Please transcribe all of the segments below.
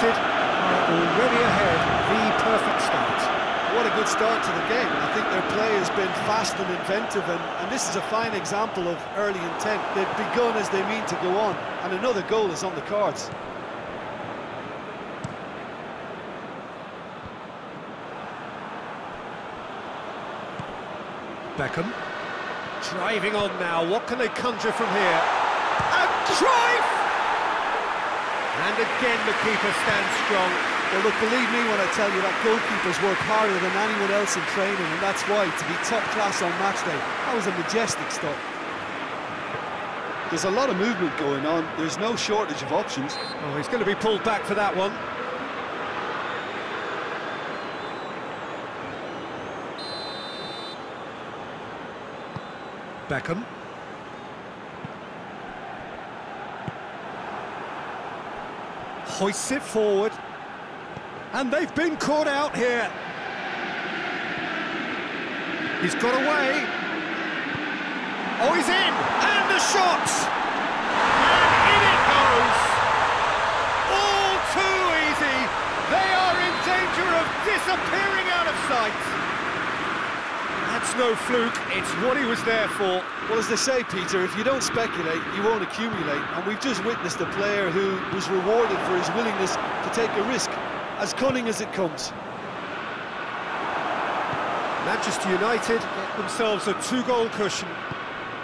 United are already ahead, the perfect start. What a good start to the game. I think their play has been fast and inventive, and, and this is a fine example of early intent. They've begun as they mean to go on, and another goal is on the cards. Beckham. Driving on now, what can they conjure from here? And Cruyff! And again the keeper stands strong. Well, look, believe me when I tell you that goalkeepers work harder than anyone else in training, and that's why, to be top class on match day, that was a majestic stop. There's a lot of movement going on, there's no shortage of options. Oh, he's going to be pulled back for that one. Beckham. Hoists it forward. And they've been caught out here. He's got away. Oh, he's in! And the shot! And in it goes! All too easy! They are in danger of disappearing out of sight! That's no fluke, it's what he was there for. Well, as they say, Peter, if you don't speculate, you won't accumulate. And we've just witnessed a player who was rewarded for his willingness to take a risk, as cunning as it comes. Manchester United get themselves a two-goal cushion.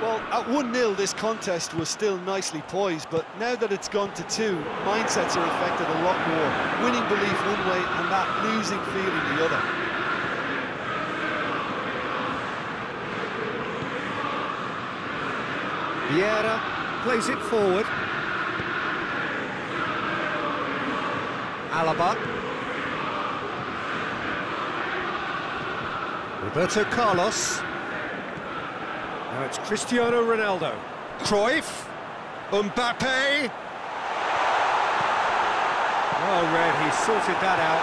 Well, at 1-0, this contest was still nicely poised, but now that it's gone to two, mindsets are affected a lot more. Winning belief one way and that losing feeling the other. Vieira plays it forward. Alaba. Roberto Carlos. Now it's Cristiano Ronaldo. Cruyff. Mbappe. Oh, Red, he sorted that out.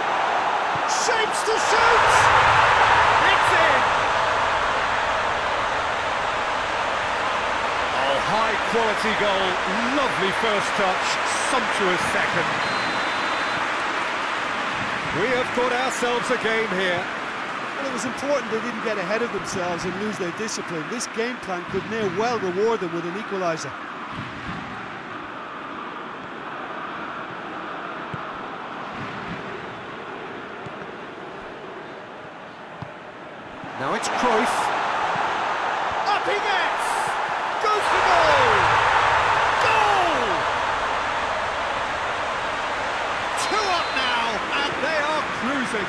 Shapes to shoot! It's in! Oh, high goal, lovely first touch, sumptuous second. We have got ourselves a game here. Well, it was important they didn't get ahead of themselves and lose their discipline. This game plan could near well reward them with an equaliser. Now it's Cruyff. Up he gets! Goes for goal! Goal! Two up now, and they are cruising.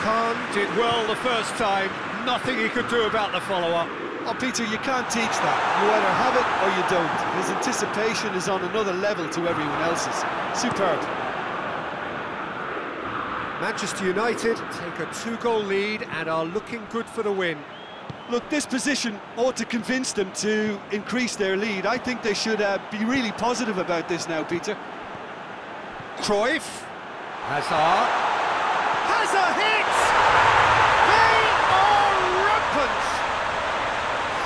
Kahn did well the first time, nothing he could do about the follow-up. Oh, Peter, you can't teach that. You either have it or you don't. His anticipation is on another level to everyone else's. Superb. Manchester United take a two-goal lead and are looking good for the win. Look, this position ought to convince them to increase their lead. I think they should uh, be really positive about this now, Peter. Cruyff. Hazard. Hazard hits! They are rampant!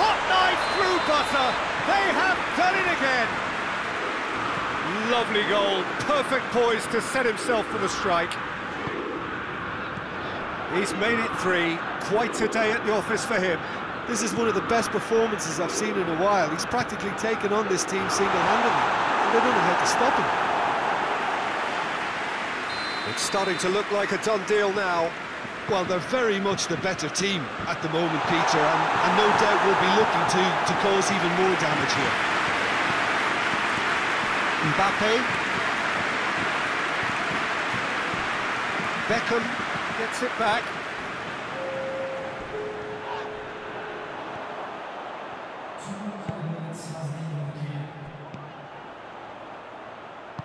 Hot knife butter. They have done it again. Lovely goal. Perfect poise to set himself for the strike. He's made it three. Quite a day at the office for him. This is one of the best performances I've seen in a while. He's practically taken on this team single-handedly, and they don't know how to stop him. It's starting to look like a done deal now. Well, they're very much the better team at the moment, Peter, and, and no doubt will be looking to, to cause even more damage here. Mbappe. Beckham gets it back.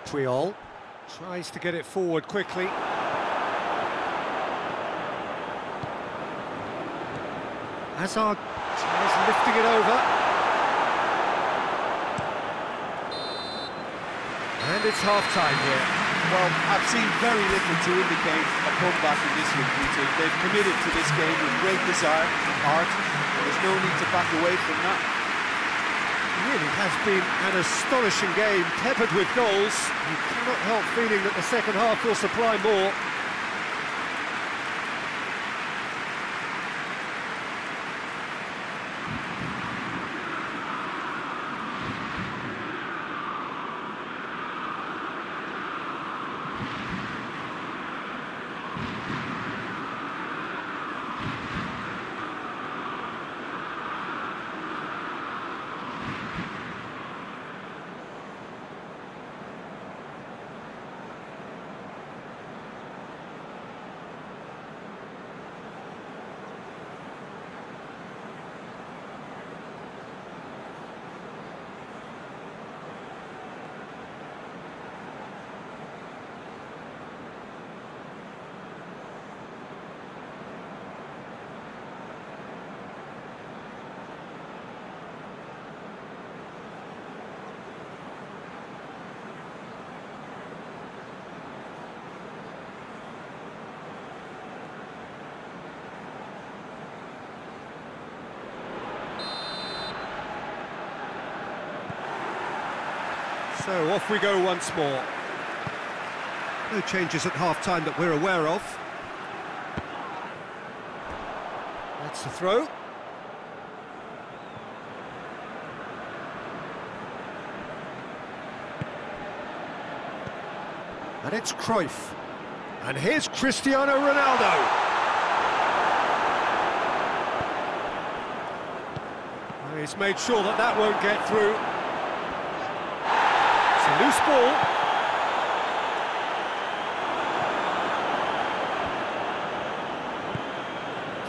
Puyol tries to get it forward quickly. Hazard tries lifting it over. And it's half-time here. Well, I've seen very little to indicate a comeback in this one, Peter. They've committed to this game with great desire and heart, there's no need to back away from that. really has been an astonishing game, peppered with goals. You cannot help feeling that the second half will supply more. So off we go once more. No changes at half-time that we're aware of. That's the throw. And it's Cruyff. And here's Cristiano Ronaldo. He's made sure that that won't get through. It's a loose ball.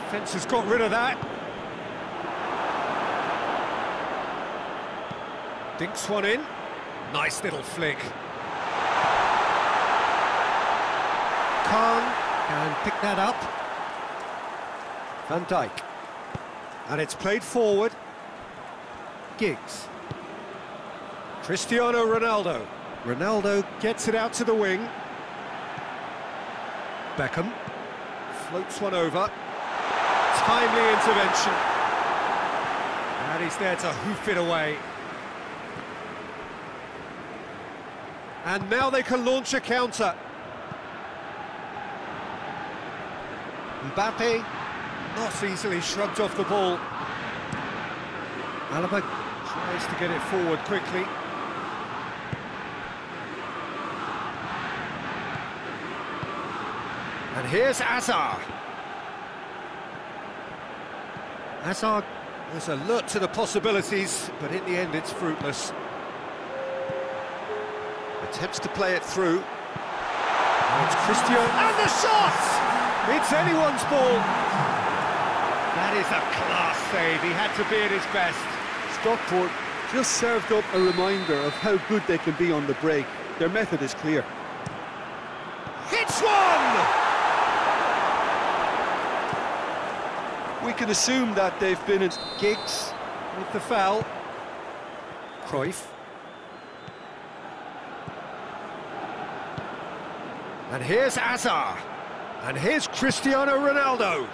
Defence has got rid of that. Dinks one in. Nice little flick. Kahn can pick that up. Van Dijk. And it's played forward. Giggs. Cristiano Ronaldo. Ronaldo gets it out to the wing. Beckham floats one over. Timely intervention. And he's there to hoof it away. And now they can launch a counter. Mbappe not easily shrugged off the ball. Alaba tries to get it forward quickly. And here's Azar. Hazard was alert to the possibilities, but in the end it's fruitless. Attempts to play it through. And it's Christian, and the shot! It's anyone's ball. That is a class save, he had to be at his best. Stockport just served up a reminder of how good they can be on the break. Their method is clear. Hits one! We can assume that they've been in... Giggs with the foul. Cruyff. And here's Azar. And here's Cristiano Ronaldo.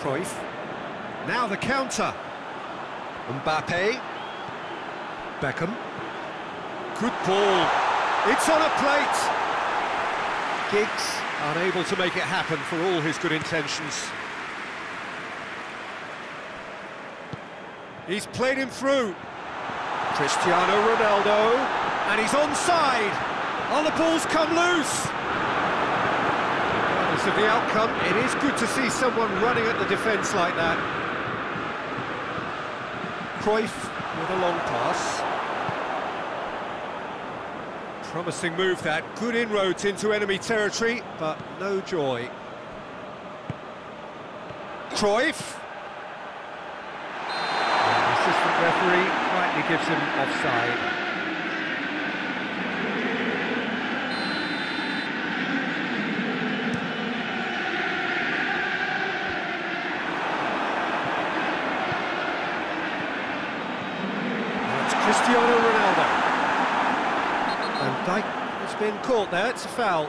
Cruyff. Now the counter. Mbappe. Beckham. Good ball. It's on a plate. Giggs unable to make it happen for all his good intentions. He's played him through. Cristiano Ronaldo, and he's onside. Oh, the ball's come loose. Regardless of the outcome, it is good to see someone running at the defence like that. Cruyff with a long pass. Promising move that, good inroads into enemy territory, but no joy. Cruyff. And the assistant referee rightly gives him offside. And it's Cristiano Ronaldo. And Dijk has been caught there, it's a foul.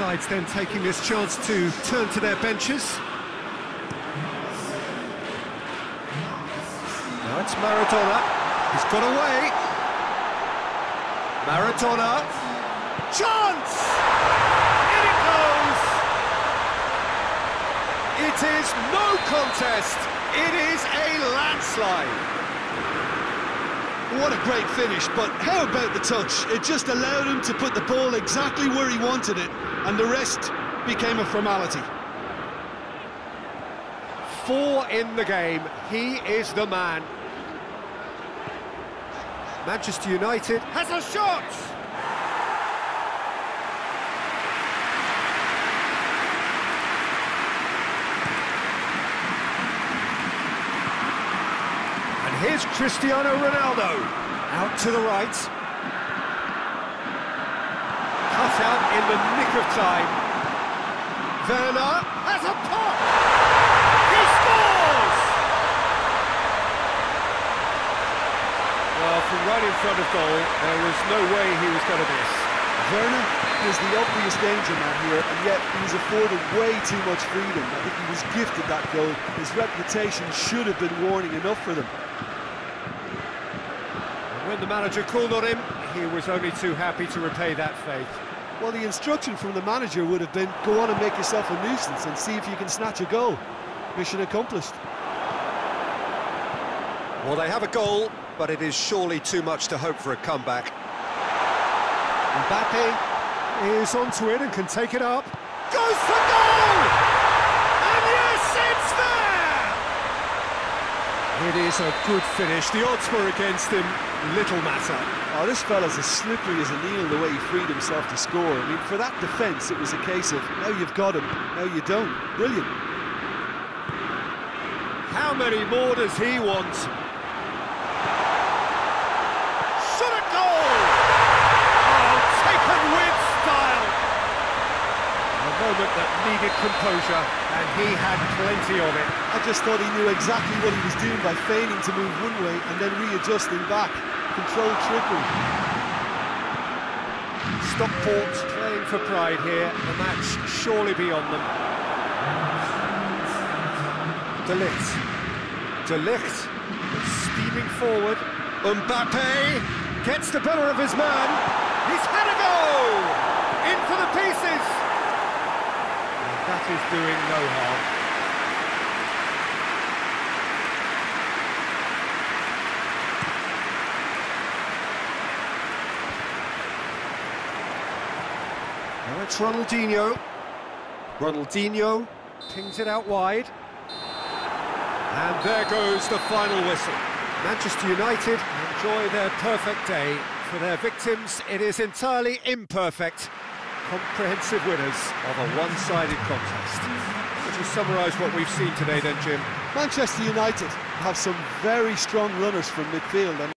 sides then taking this chance to turn to their benches. Now it's Maradona. He's got away. Maradona. Chance! In it goes! It is no contest. It is a landslide. What a great finish, but how about the touch? It just allowed him to put the ball exactly where he wanted it, and the rest became a formality. Four in the game. He is the man. Manchester United has a shot! And here's Cristiano Ronaldo. Out to the right. Out in the nick of time. Werner has a pop! He scores! Well, from right in front of goal, there was no way he was going to miss. Werner is the obvious danger man here, and yet he was afforded way too much freedom. I think he was gifted that goal. His reputation should have been warning enough for them. When the manager called on him, he was only too happy to repay that faith. Well, the instruction from the manager would have been, go on and make yourself a nuisance and see if you can snatch a goal. Mission accomplished. Well, they have a goal, but it is surely too much to hope for a comeback. Mbappe is onto it and can take it up. Goes for goal! And yes, it's there! It is a good finish. The odds were against him. Little matter. Oh, this fella's as slippery as a needle the way he freed himself to score. I mean, for that defence, it was a case of, now you've got him, now you don't. Brilliant. How many more does he want? Shot a goal! Oh, taken with style! A moment that needed composure, and he had plenty of it. I just thought he knew exactly what he was doing by feigning to move one way and then readjusting back. Controlled trickery. Stockport playing for pride here, the match surely beyond them. De Ligt. De Ligt speeding forward. Mbappe gets the better of his man. He's had a go! In for the pieces! And that is doing no harm. Now it's Ronaldinho. Ronaldinho pings it out wide. And there goes the final whistle. Manchester United enjoy their perfect day. For their victims, it is entirely imperfect. Comprehensive winners of a one-sided contest. Would you summarise what we've seen today then, Jim? Manchester United have some very strong runners from midfield